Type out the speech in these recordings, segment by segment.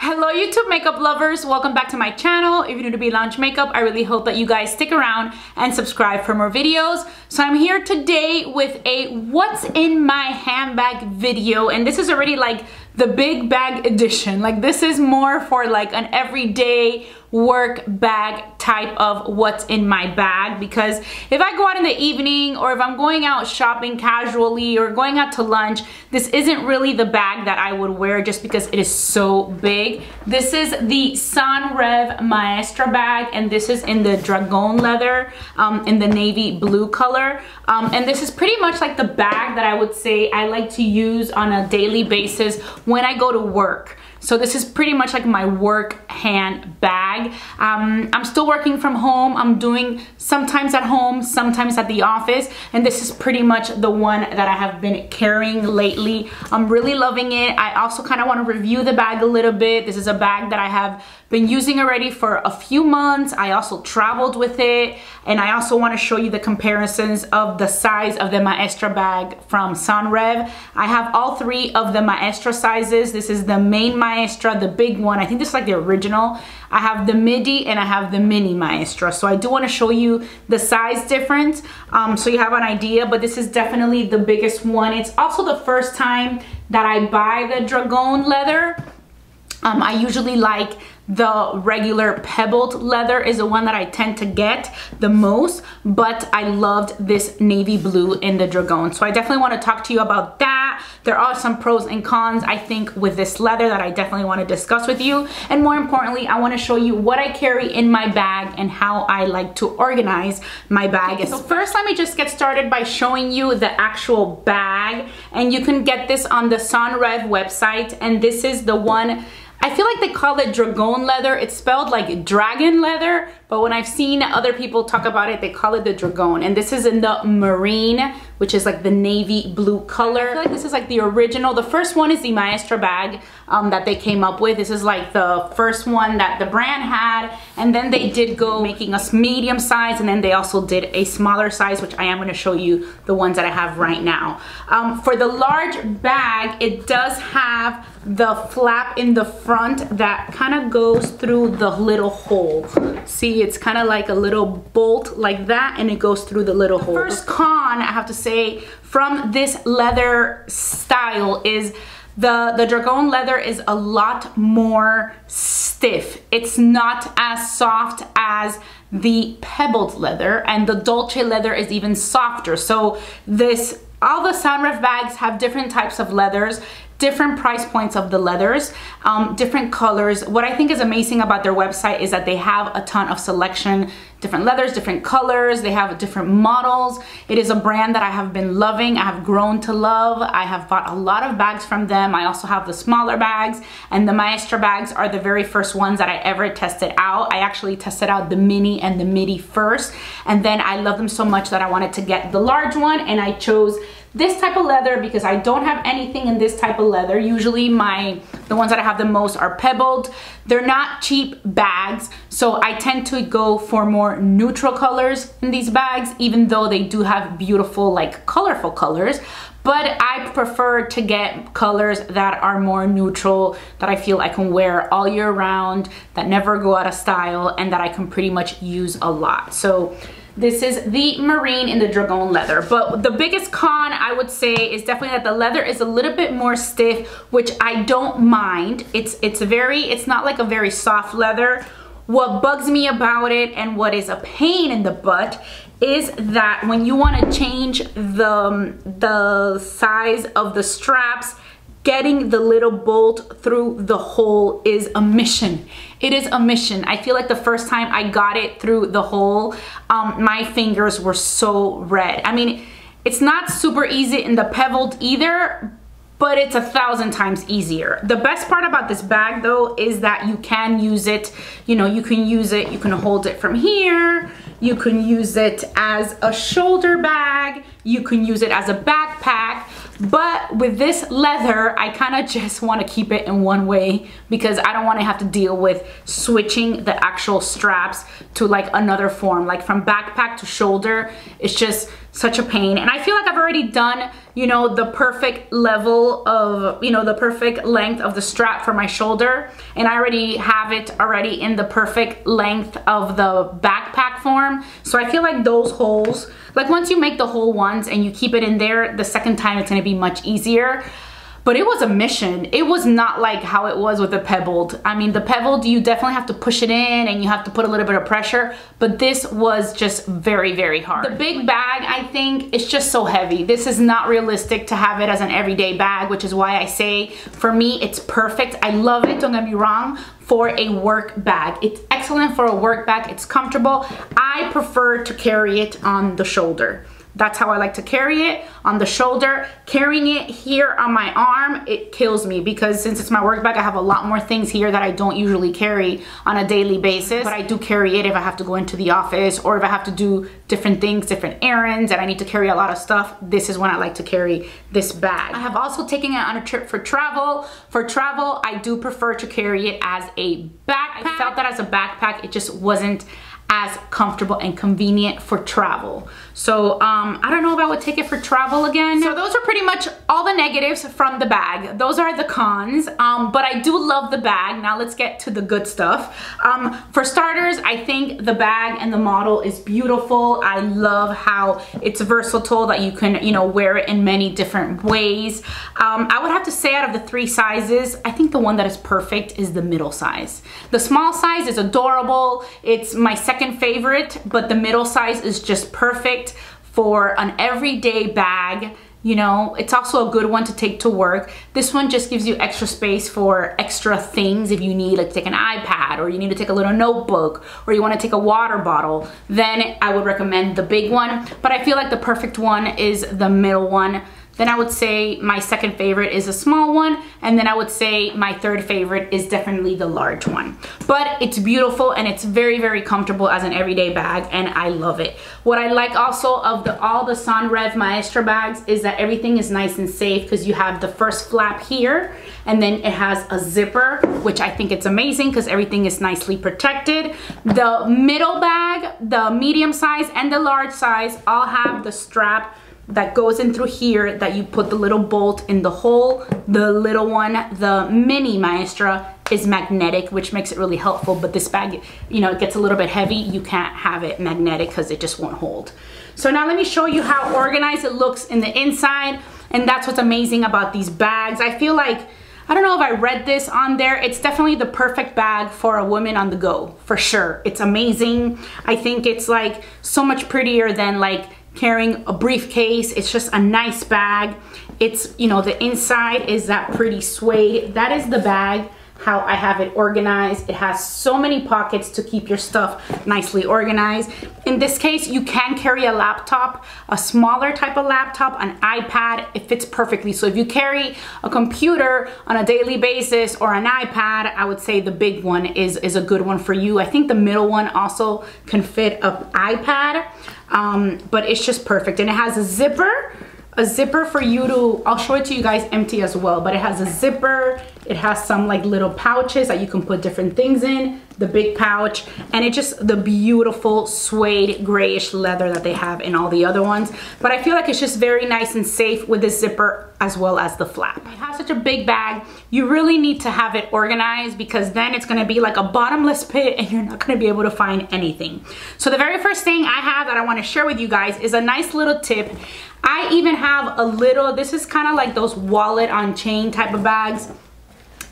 Hello YouTube makeup lovers, welcome back to my channel. If you're new to BLounge Makeup, I really hope that you guys stick around and subscribe for more videos. So I'm here today with a what's in my handbag video and this is already like the big bag edition. Like this is more for like an everyday work bag type of what's in my bag because if I go out in the evening or if I'm going out shopping casually or going out to lunch, this isn't really the bag that I would wear just because it is so big. This is the Senreve Maestra bag and this is in the Dragon leather um, in the navy blue color. Um, and this is pretty much like the bag that I would say I like to use on a daily basis when I go to work. So this is pretty much like my work hand bag. Um, I'm still working from home. I'm doing sometimes at home, sometimes at the office. And this is pretty much the one that I have been carrying lately. I'm really loving it. I also kind of want to review the bag a little bit. This is a bag that I have been using already for a few months. I also traveled with it. And I also want to show you the comparisons of the size of the Maestra bag from Senreve. I have all three of the Maestra sizes. This is the main Maestra, the big one. I think this is like the original. I have the midi and I have the mini Maestra. So I do want to show you the size difference um, so you have an idea, but this is definitely the biggest one. It's also the first time that I buy the Dragon leather. Um, I usually like the regular pebbled leather is the one that I tend to get the most, but I loved this navy blue in the Dragon. So I definitely want to talk to you about that. There are some pros and cons, I think, with this leather that I definitely want to discuss with you. And more importantly, I want to show you what I carry in my bag and how I like to organize my bag. So first, let me just get started by showing you the actual bag. And you can get this on the Senreve website. And this is the one I feel like they call it dragon leather. It's spelled like dragon leather, but when I've seen other people talk about it, they call it the dragon. And this is in the marine, which is like the navy blue color. I feel like this is like the original. The first one is the Maestra bag um, that they came up with. This is like the first one that the brand had. And then they did go making us medium size and then they also did a smaller size, which I am gonna show you the ones that I have right now. Um, for the large bag, it does have the flap in the front that kind of goes through the little hole. See, it's kind of like a little bolt like that and it goes through the little the hole. First con, I have to say, from this leather style is the, the Dragon leather is a lot more stiff. It's not as soft as the pebbled leather and the Dolce leather is even softer. So this all the Senreve bags have different types of leathers different price points of the leathers, um, different colors. What I think is amazing about their website is that they have a ton of selection, different leathers, different colors, they have different models. It is a brand that I have been loving, I have grown to love. I have bought a lot of bags from them. I also have the smaller bags and the Maestra bags are the very first ones that I ever tested out. I actually tested out the mini and the midi first and then I love them so much that I wanted to get the large one and I chose this type of leather because I don't have anything in this type of leather. Usually my, the ones that I have the most are pebbled. They're not cheap bags, so I tend to go for more neutral colors in these bags, even though they do have beautiful, like colorful colors but I prefer to get colors that are more neutral, that I feel I can wear all year round, that never go out of style, and that I can pretty much use a lot. So this is the marine in the Dragon leather. But the biggest con I would say is definitely that the leather is a little bit more stiff, which I don't mind. It's, it's very, it's not like a very soft leather. What bugs me about it and what is a pain in the butt is that when you want to change the, the size of the straps, getting the little bolt through the hole is a mission. It is a mission. I feel like the first time I got it through the hole, um, my fingers were so red. I mean, it's not super easy in the pebbled either, but it's a thousand times easier. The best part about this bag though is that you can use it, you know, you can use it, you can hold it from here, you can use it as a shoulder bag, you can use it as a backpack, but with this leather, I kind of just want to keep it in one way because I don't want to have to deal with switching the actual straps to like another form. Like from backpack to shoulder, it's just such a pain. And I feel like I've already done, you know, the perfect level of, you know, the perfect length of the strap for my shoulder. And I already have it already in the perfect length of the backpack form. So I feel like those holes, like once you make the hole once and you keep it in there, the second time it's gonna be much easier but it was a mission. It was not like how it was with the pebbled. I mean, the pebbled, you definitely have to push it in and you have to put a little bit of pressure, but this was just very, very hard. The big bag, I think, is just so heavy. This is not realistic to have it as an everyday bag, which is why I say, for me, it's perfect. I love it, don't get me wrong, for a work bag. It's excellent for a work bag. It's comfortable. I prefer to carry it on the shoulder. That's how I like to carry it on the shoulder. Carrying it here on my arm, it kills me because since it's my work bag, I have a lot more things here that I don't usually carry on a daily basis. But I do carry it if I have to go into the office or if I have to do different things, different errands, and I need to carry a lot of stuff. This is when I like to carry this bag. I have also taken it on a trip for travel. For travel, I do prefer to carry it as a backpack. I felt that as a backpack, it just wasn't as comfortable and convenient for travel. So um, I don't know if I would take it for travel again. So those are pretty much all the negatives from the bag. Those are the cons, um, but I do love the bag. Now let's get to the good stuff. Um, for starters, I think the bag and the model is beautiful. I love how it's versatile that you can, you know, wear it in many different ways. Um, I would have to say out of the three sizes, I think the one that is perfect is the middle size. The small size is adorable. It's my second second favorite, but the middle size is just perfect for an everyday bag. You know, it's also a good one to take to work. This one just gives you extra space for extra things if you need like take an iPad or you need to take a little notebook or you want to take a water bottle, then I would recommend the big one. But I feel like the perfect one is the middle one. Then I would say my second favorite is a small one. And then I would say my third favorite is definitely the large one. But it's beautiful and it's very, very comfortable as an everyday bag and I love it. What I like also of the all the Senreve Maestra bags is that everything is nice and safe because you have the first flap here and then it has a zipper, which I think it's amazing because everything is nicely protected. The middle bag, the medium size and the large size all have the strap that goes in through here that you put the little bolt in the hole. The little one, the mini Maestra, is magnetic, which makes it really helpful, but this bag, you know, it gets a little bit heavy. You can't have it magnetic because it just won't hold. So now let me show you how organized it looks in the inside, and that's what's amazing about these bags. I feel like, I don't know if I read this on there, it's definitely the perfect bag for a woman on the go, for sure. It's amazing. I think it's like so much prettier than like carrying a briefcase. It's just a nice bag. It's, you know, the inside is that pretty suede. That is the bag how I have it organized. It has so many pockets to keep your stuff nicely organized. In this case, you can carry a laptop, a smaller type of laptop, an iPad, it fits perfectly. So if you carry a computer on a daily basis or an iPad, I would say the big one is, is a good one for you. I think the middle one also can fit an iPad, um, but it's just perfect. And it has a zipper, a zipper for you to, I'll show it to you guys empty as well, but it has a zipper, it has some like little pouches that you can put different things in, the big pouch, and it just the beautiful suede grayish leather that they have in all the other ones. But I feel like it's just very nice and safe with the zipper as well as the flap. You have such a big bag, you really need to have it organized because then it's gonna be like a bottomless pit and you're not gonna be able to find anything. So the very first thing I have that I wanna share with you guys is a nice little tip. I even have a little, this is kind of like those wallet on chain type of bags.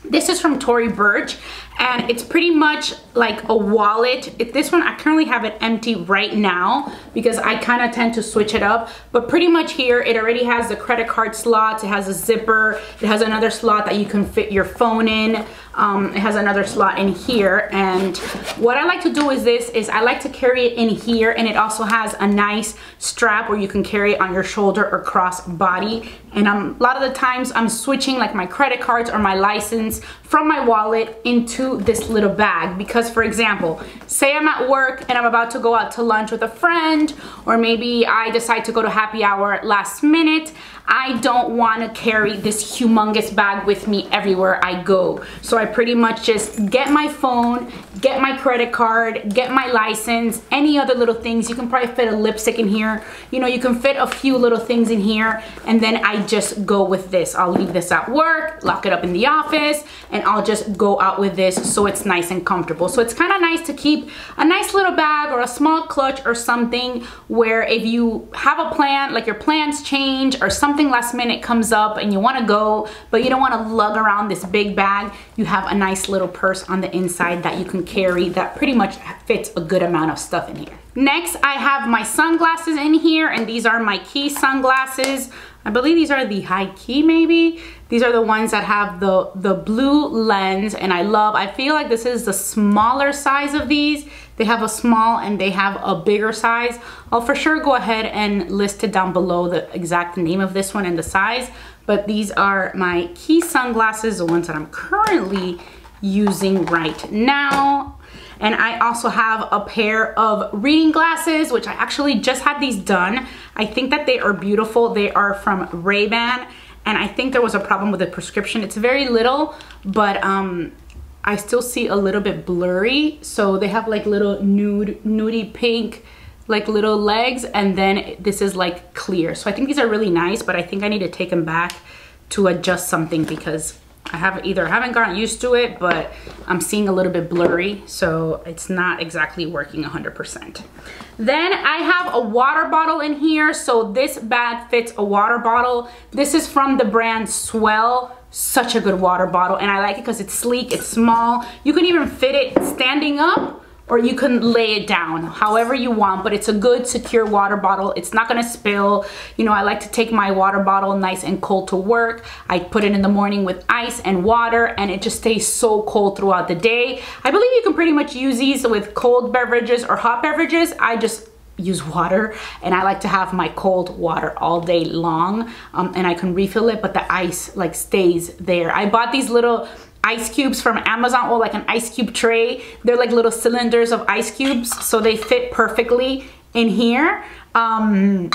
This is from Tory Burch and it's pretty much like a wallet. this one, I currently have it empty right now because I kind of tend to switch it up. But pretty much here, it already has the credit card slots. It has a zipper. It has another slot that you can fit your phone in. Um, it has another slot in here. And what I like to do is this, is I like to carry it in here and it also has a nice strap where you can carry it on your shoulder or cross body. And I'm, a lot of the times I'm switching like my credit cards or my license from my wallet into this little bag because for example say I'm at work and I'm about to go out to lunch with a friend or maybe I decide to go to happy hour last minute I don't want to carry this humongous bag with me everywhere I go. So I pretty much just get my phone, get my credit card, get my license, any other little things. You can probably fit a lipstick in here. You know, you can fit a few little things in here and then I just go with this. I'll leave this at work, lock it up in the office, and I'll just go out with this so it's nice and comfortable. So it's kind of nice to keep a nice little bag or a small clutch or something where if you have a plan, like your plans change or something last minute comes up and you want to go, but you don't want to lug around this big bag, you have a nice little purse on the inside that you can carry that pretty much fits a good amount of stuff in here. Next, I have my sunglasses in here and these are my Quay sunglasses. I believe these are the high key maybe. These are the ones that have the, the blue lens and I love, I feel like this is the smaller size of these. They have a small and they have a bigger size. I'll for sure go ahead and list it down below the exact name of this one and the size. But these are my Quay sunglasses, the ones that I'm currently using right now. And I also have a pair of reading glasses, which I actually just had these done. I think that they are beautiful. They are from Ray-Ban. And I think there was a problem with the prescription. It's very little, but um, I still see a little bit blurry. So they have like little nude, nudie pink, like little legs. And then this is like clear. So I think these are really nice, but I think I need to take them back to adjust something because I have either haven't gotten used to it, but I'm seeing a little bit blurry, so it's not exactly working 100%. Then I have a water bottle in here. So this bag fits a water bottle. This is from the brand S'well. Such a good water bottle, and I like it because it's sleek, it's small. You can even fit it standing up or you can lay it down however you want but it's a good secure water bottle. It's not gonna spill. You know I like to take my water bottle nice and cold to work. I put it in the morning with ice and water and it just stays so cold throughout the day. I believe you can pretty much use these with cold beverages or hot beverages. I just use water and I like to have my cold water all day long um, and I can refill it but the ice like stays there I bought these little ice cubes from Amazon or like an ice cube tray. They're like little cylinders of ice cubes, so they fit perfectly in here. Um,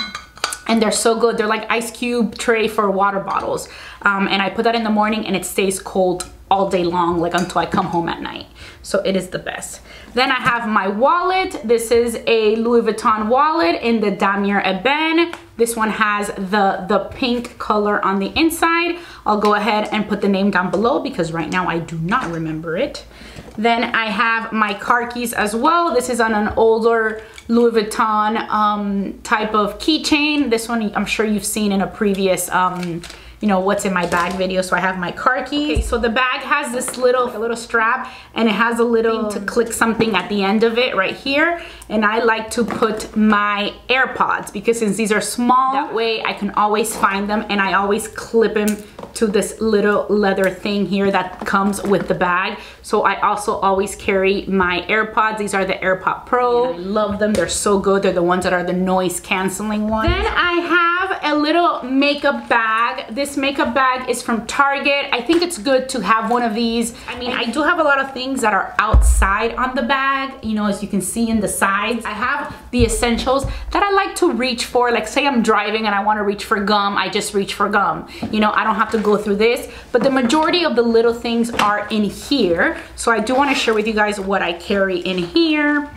and they're so good. They're like ice cube tray for water bottles. Um, and I put that in the morning and it stays cold all day long, like until I come home at night. So it is the best. Then I have my wallet. This is a Louis Vuitton wallet in the Damier Ebene. This one has the, the pink color on the inside. I'll go ahead and put the name down below because right now I do not remember it. Then I have my car keys as well. This is on an older Louis Vuitton um, type of keychain. This one I'm sure you've seen in a previous um, you know, what's in my bag video. So I have my car keys. Okay, so the bag has this little, like a little strap and it has a little to click something at the end of it right here. And I like to put my AirPods because since these are small, that way I can always find them and I always clip them to this little leather thing here that comes with the bag. So I also always carry my AirPods. These are the AirPod Pro. I love them. They're so good. They're the ones that are the noise canceling ones. Then I have a little makeup bag. This makeup bag is from Target. I think it's good to have one of these. I mean, I do have a lot of things that are outside on the bag, you know, as you can see in the sides. I have the essentials that I like to reach for. Like say I'm driving and I wanna reach for gum, I just reach for gum. You know, I don't have to go through this, but the majority of the little things are in here. So I do wanna share with you guys what I carry in here.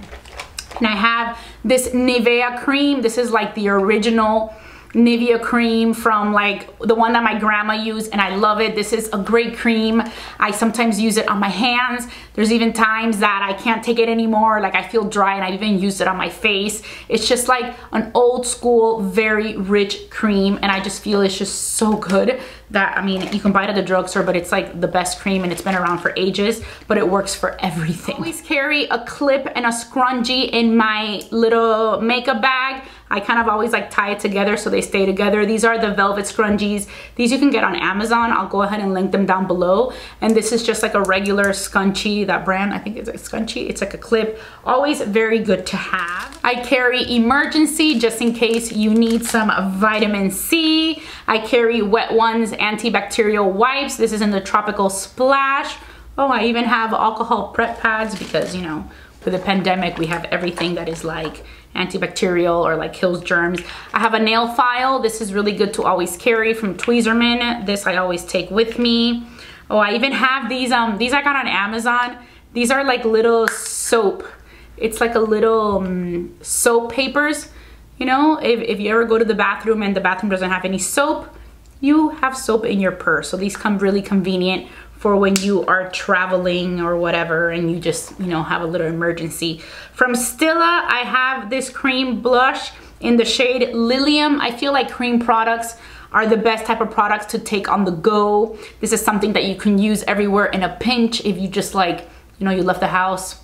And I have this Nivea cream. This is like the original Nivea cream from like the one that my grandma used and I love it. This is a great cream. I sometimes use it on my hands. There's even times that I can't take it anymore. Like I feel dry and I've even use it on my face. It's just like an old school, very rich cream and I just feel it's just so good that, I mean, you can buy it at the drugstore, but it's like the best cream and it's been around for ages, but it works for everything. I always carry a clip and a scrunchie in my little makeup bag. I kind of always like tie it together so they stay together. These are the velvet scrunchies. These you can get on Amazon. I'll go ahead and link them down below. And this is just like a regular scrunchie, that brand, I think it's a scrunchie. It's like a clip. Always very good to have. I carry Emergen-C just in case you need some vitamin C. I carry Wet Ones antibacterial wipes. This is in the Tropical Splash. Oh, I even have alcohol prep pads because, you know, with the pandemic, we have everything that is like antibacterial or like kills germs. I have a nail file. This is really good to always carry from Tweezerman. This I always take with me. Oh, I even have these, um, these I got on Amazon. These are like little soap. It's like a little um, soap papers. You know, if, if you ever go to the bathroom and the bathroom doesn't have any soap, you have soap in your purse. So these come really convenient for when you are traveling or whatever and you just, you know, have a little emergency. From Stila, I have this cream blush in the shade Lilium. I feel like cream products are the best type of products to take on the go. This is something that you can use everywhere in a pinch if you just like, you know, you left the house,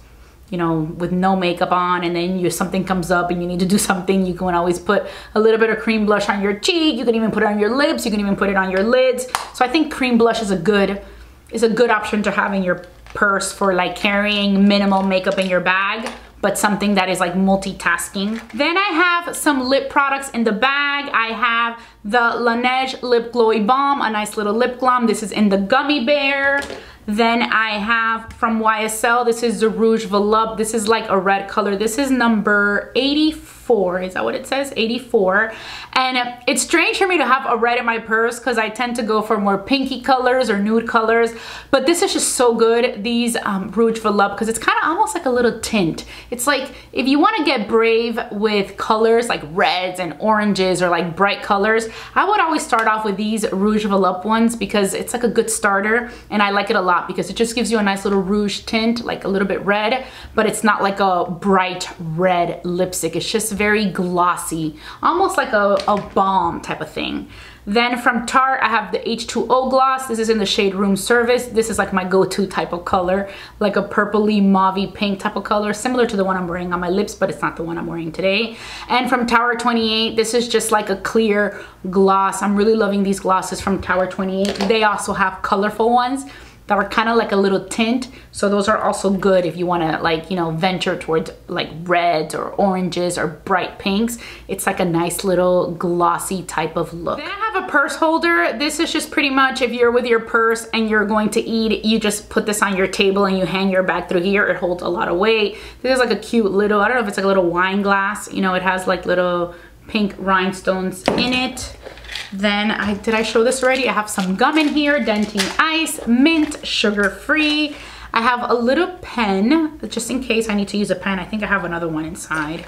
you know, with no makeup on and then you something comes up and you need to do something, you can always put a little bit of cream blush on your cheek. You can even put it on your lips. You can even put it on your lids. So I think cream blush is a good, is a good option to have in your purse for like carrying minimal makeup in your bag but something that is like multitasking. Then I have some lip products in the bag. I have the Laneige Lip Glowy Balm, a nice little lip gloss. This is in the Gummy Bear. Then I have from YSL, this is the Rouge Volupte. This is like a red color. This is number 84, is that what it says? 84. And it's strange for me to have a red in my purse because I tend to go for more pinky colors or nude colors. But this is just so good, these um, Rouge Volupte, because it's kind of almost like a little tint. It's like, if you want to get brave with colors like reds and oranges or like bright colors, I would always start off with these Rouge Volupte ones because it's like a good starter and I like it a lot because it just gives you a nice little rouge tint, like a little bit red, but it's not like a bright red lipstick. It's just very glossy, almost like a, a balm type of thing. Then from Tarte, I have the H2O gloss. This is in the shade Room Service. This is like my go-to type of color, like a purpley mauvey pink type of color, similar to the one I'm wearing on my lips, but it's not the one I'm wearing today. And from Tower 28, this is just like a clear gloss. I'm really loving these glosses from Tower 28. They also have colorful ones that are kind of like a little tint. So those are also good if you want to like, you know, venture towards like reds or oranges or bright pinks. It's like a nice little glossy type of look. Then I have a purse holder. This is just pretty much if you're with your purse and you're going to eat, you just put this on your table and you hang your bag through here. It holds a lot of weight. This is like a cute little, I don't know if it's like a little wine glass. You know, it has like little pink rhinestones in it. Then I did I show this already? I have some gum in here, Dentyne Ice, mint, sugar-free. I have a little pen, just in case I need to use a pen. I think I have another one inside.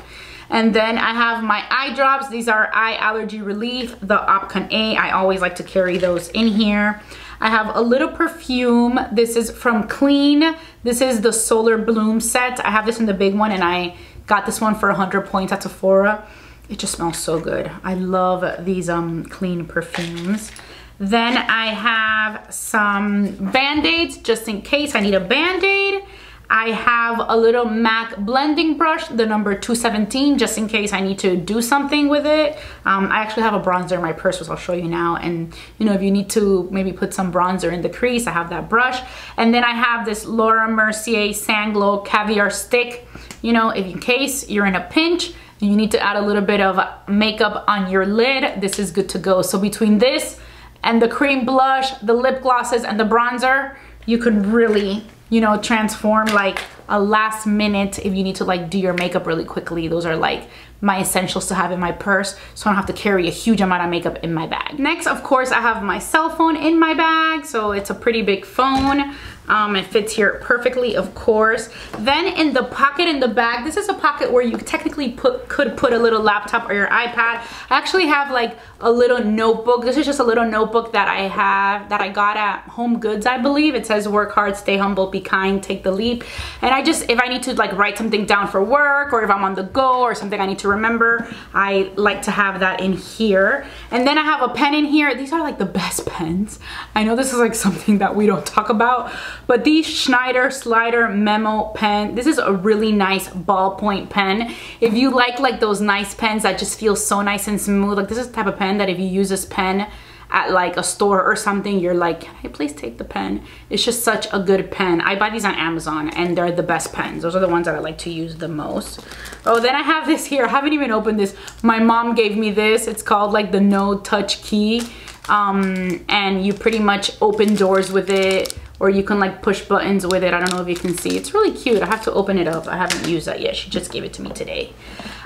And then I have my eye drops. These are eye allergy relief, the Opcon A. I always like to carry those in here. I have a little perfume. This is from Clean. This is the Solar Bloom set. I have this in the big one and I got this one for 100 points at Sephora. It just smells so good. I love these um, clean perfumes. Then I have some Band-Aids just in case I need a Band-Aid. I have a little MAC blending brush, the number 217, just in case I need to do something with it. Um, I actually have a bronzer in my purse, which I'll show you now. And you know, if you need to maybe put some bronzer in the crease, I have that brush. And then I have this Laura Mercier Sand Glow Caviar Stick. You know, in case you're in a pinch, you need to add a little bit of makeup on your lid, this is good to go. So between this and the cream blush, the lip glosses, and the bronzer, you could really, you know, transform like a last minute if you need to like do your makeup really quickly. Those are like my essentials to have in my purse so I don't have to carry a huge amount of makeup in my bag. Next, of course, I have my cell phone in my bag. So it's a pretty big phone. Um, it fits here perfectly, of course. Then in the pocket in the bag, this is a pocket where you technically put could put a little laptop or your iPad. I actually have like a little notebook. This is just a little notebook that I have, that I got at Home Goods, I believe. It says work hard, stay humble, be kind, take the leap. And I just, if I need to like write something down for work or if I'm on the go or something I need to remember, I like to have that in here. And then I have a pen in here. These are like the best pens. I know this is like something that we don't talk about, but these Schneider Slider Memo pen, this is a really nice ballpoint pen. If you like like those nice pens that just feel so nice and smooth, like this is the type of pen that if you use this pen at like a store or something, you're like, can I please take the pen? It's just such a good pen. I buy these on Amazon and they're the best pens. Those are the ones that I like to use the most. Oh, then I have this here. I haven't even opened this. My mom gave me this. It's called like the no touch key. Um, and you pretty much open doors with it or you can like push buttons with it. I don't know if you can see. It's really cute. I have to open it up. I haven't used that yet. She just gave it to me today.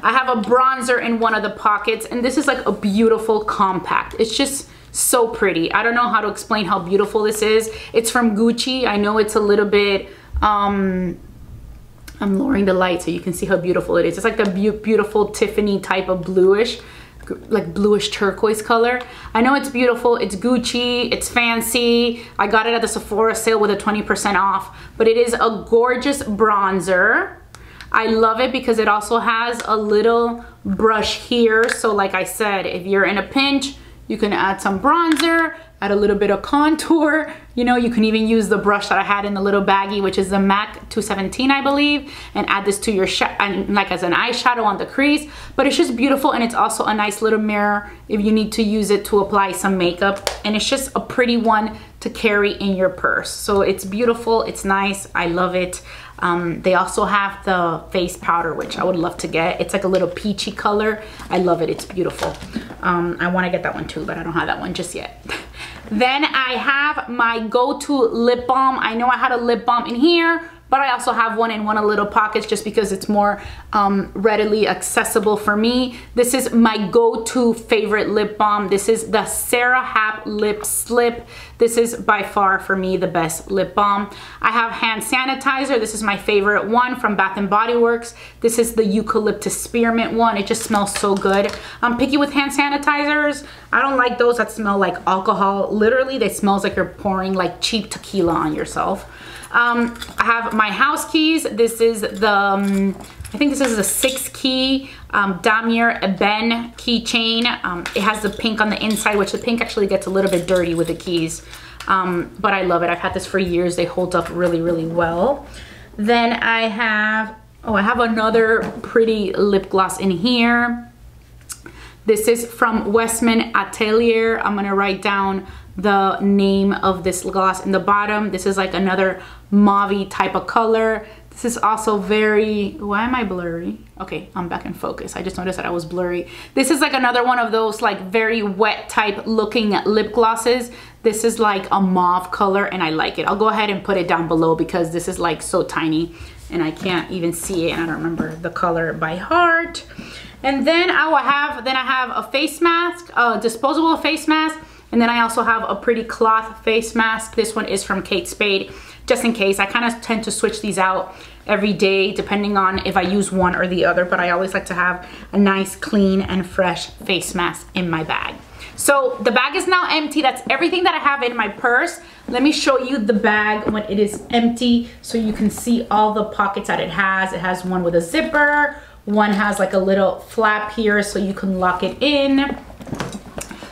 I have a bronzer in one of the pockets and this is like a beautiful compact. It's just so pretty. I don't know how to explain how beautiful this is. It's from Gucci. I know it's a little bit, um, I'm lowering the light so you can see how beautiful it is. It's like the be beautiful Tiffany type of bluish like bluish turquoise color. I know it's beautiful, it's Gucci, it's fancy. I got it at the Sephora sale with a 20% off, but it is a gorgeous bronzer. I love it because it also has a little brush here. So like I said, if you're in a pinch, you can add some bronzer, add a little bit of contour. You know, you can even use the brush that I had in the little baggie, which is the MAC 217, I believe, and add this to your, and like as an eyeshadow on the crease. But it's just beautiful and it's also a nice little mirror if you need to use it to apply some makeup. And it's just a pretty one to carry in your purse. So it's beautiful, it's nice, I love it. Um, they also have the face powder, which I would love to get. It's like a little peachy color. I love it, it's beautiful. Um, I wanna get that one too, but I don't have that one just yet. then I have my go-to lip balm. I know I had a lip balm in here, but I also have one in one of little pockets just because it's more um, readily accessible for me. This is my go-to favorite lip balm. This is the Sara Happ Lip Slip. This is by far for me the best lip balm. I have hand sanitizer. This is my favorite one from Bath & Body Works. This is the Eucalyptus Spearmint one. It just smells so good. I'm picky with hand sanitizers. I don't like those that smell like alcohol. Literally, they smells like you're pouring like cheap tequila on yourself. Um, I have my house keys. This is the, um, I think this is a six key um, Damier Ebene keychain. Um, it has the pink on the inside, which the pink actually gets a little bit dirty with the keys. Um, but I love it. I've had this for years. They hold up really, really well. Then I have, oh, I have another pretty lip gloss in here. This is from Westman Atelier. I'm gonna write down the name of this gloss in the bottom. This is like another mauve type of color. This is also very, why am I blurry? Okay, I'm back in focus. I just noticed that I was blurry. This is like another one of those like very wet type looking lip glosses. This is like a mauve color and I like it. I'll go ahead and put it down below because this is like so tiny and I can't even see it and I don't remember the color by heart. And then I will have, then I have a face mask, a disposable face mask. And then I also have a pretty cloth face mask. This one is from Kate Spade, just in case. I kind of tend to switch these out every day depending on if I use one or the other, but I always like to have a nice, clean, and fresh face mask in my bag. So the bag is now empty. That's everything that I have in my purse. Let me show you the bag when it is empty so you can see all the pockets that it has. It has one with a zipper. One has like a little flap here so you can lock it in.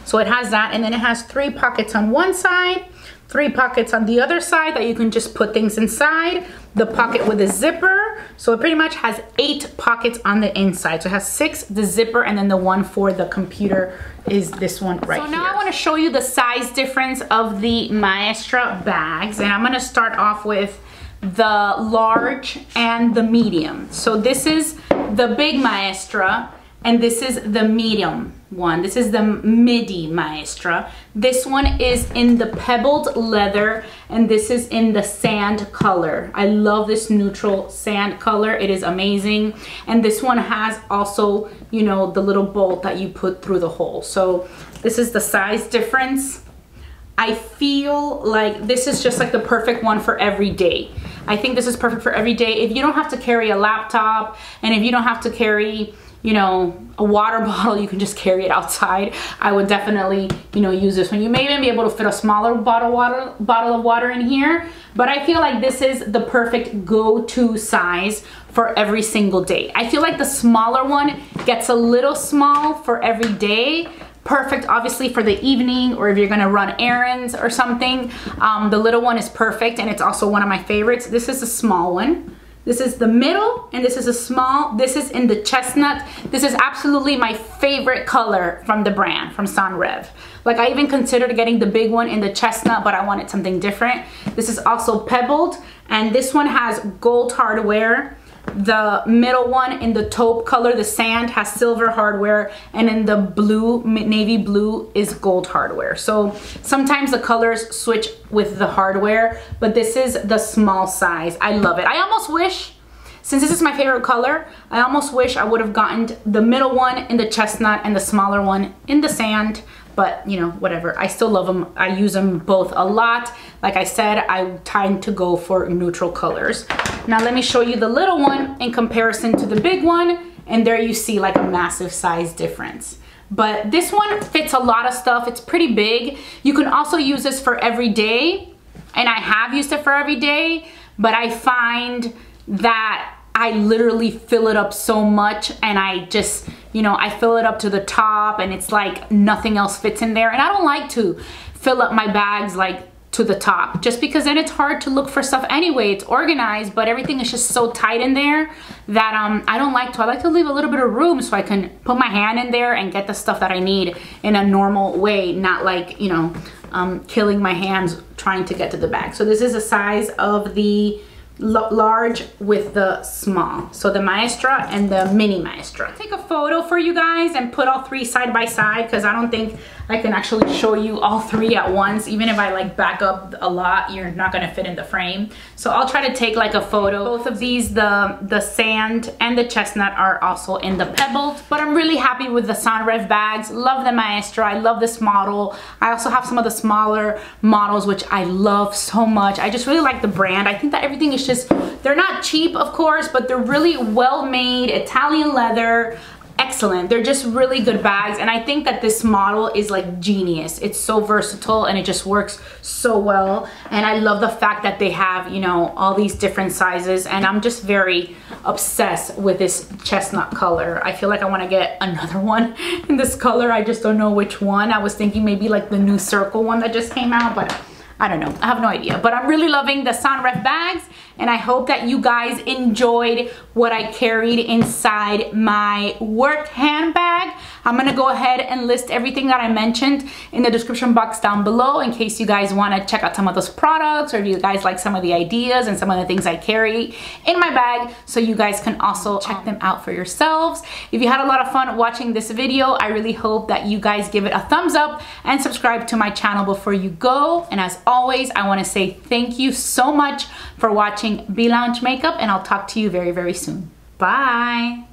So it has that and then it has three pockets on one side, three pockets on the other side that you can just put things inside. The pocket with a zipper. So it pretty much has eight pockets on the inside. So it has six, the zipper, and then the one for the computer is this one right here. So now here. I wanna show you the size difference of the Maestra bags. And I'm gonna start off with the large and the medium. So this is the big Maestra and this is the medium one. This is the Midi Maestra. This one is in the pebbled leather and this is in the sand color. I love this neutral sand color. It is amazing. And this one has also, you know, the little bolt that you put through the hole. So this is the size difference. I feel like this is just like the perfect one for every day. I think this is perfect for every day. If you don't have to carry a laptop and if you don't have to carry you know, a water bottle, you can just carry it outside. I would definitely, you know, use this one. You may even be able to fit a smaller bottle, water, bottle of water in here, but I feel like this is the perfect go-to size for every single day. I feel like the smaller one gets a little small for every day, perfect obviously for the evening or if you're gonna run errands or something. Um, the little one is perfect and it's also one of my favorites. This is a small one. This is the middle and this is a small. This is in the chestnut. This is absolutely my favorite color from the brand, from Senreve. Like I even considered getting the big one in the chestnut, but I wanted something different. This is also pebbled and this one has gold hardware. The middle one in the taupe color, the sand, has silver hardware. And in the blue, navy blue, is gold hardware. So sometimes the colors switch with the hardware, but this is the small size. I love it. I almost wish since this is my favorite color, I almost wish I would have gotten the middle one in the chestnut and the smaller one in the sand, but you know, whatever. I still love them. I use them both a lot. Like I said, I tend to go for neutral colors. Now let me show you the little one in comparison to the big one. And there you see like a massive size difference. But this one fits a lot of stuff. It's pretty big. You can also use this for every day. And I have used it for every day, but I find that I literally fill it up so much and I just, you know, I fill it up to the top and it's like nothing else fits in there. And I don't like to fill up my bags like to the top just because then it's hard to look for stuff anyway. It's organized, but everything is just so tight in there that um, I don't like to. I like to leave a little bit of room so I can put my hand in there and get the stuff that I need in a normal way, not like, you know, um, killing my hands trying to get to the bag. So this is the size of the large with the small. So the Maestra and the mini Maestra. Take a photo for you guys and put all three side by side because I don't think I can actually show you all three at once. Even if I like back up a lot, you're not gonna fit in the frame. So I'll try to take like a photo. Both of these, the, the sand and the chestnut are also in the pebbled, but I'm really happy with the Senreve bags. Love the Maestra, I love this model. I also have some of the smaller models, which I love so much. I just really like the brand. I think that everything is just, they're not cheap, of course, but they're really well made, Italian leather excellent. They're just really good bags and I think that this model is like genius. It's so versatile and it just works so well and I love the fact that they have, you know, all these different sizes and I'm just very obsessed with this chestnut color. I feel like I want to get another one in this color. I just don't know which one. I was thinking maybe like the new circle one that just came out but I don't know. I have no idea. But I'm really loving the Senreve bags and I hope that you guys enjoyed what I carried inside my work handbag. I'm gonna go ahead and list everything that I mentioned in the description box down below in case you guys wanna check out some of those products or if you guys like some of the ideas and some of the things I carry in my bag so you guys can also check them out for yourselves. If you had a lot of fun watching this video, I really hope that you guys give it a thumbs up and subscribe to my channel before you go. And as always, I wanna say thank you so much for watching BLounge Makeup and I'll talk to you very, very soon. Bye.